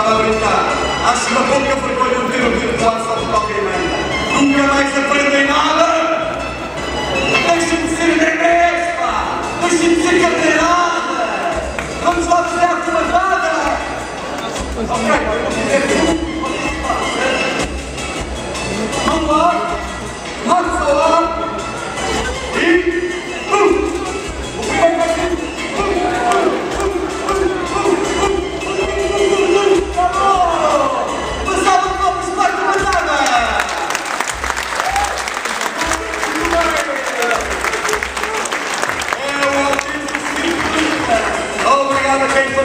parlamentar. Acho uma pouca vergonha de ter o deputado só de qualquer maneira. Nunca mais aprendem nada! Deixem-me ser nenés, pá! Deixem-me ser carteirada! Vamos lá fazer a cavada! Ok, vamos tudo. Vamos lá! Republican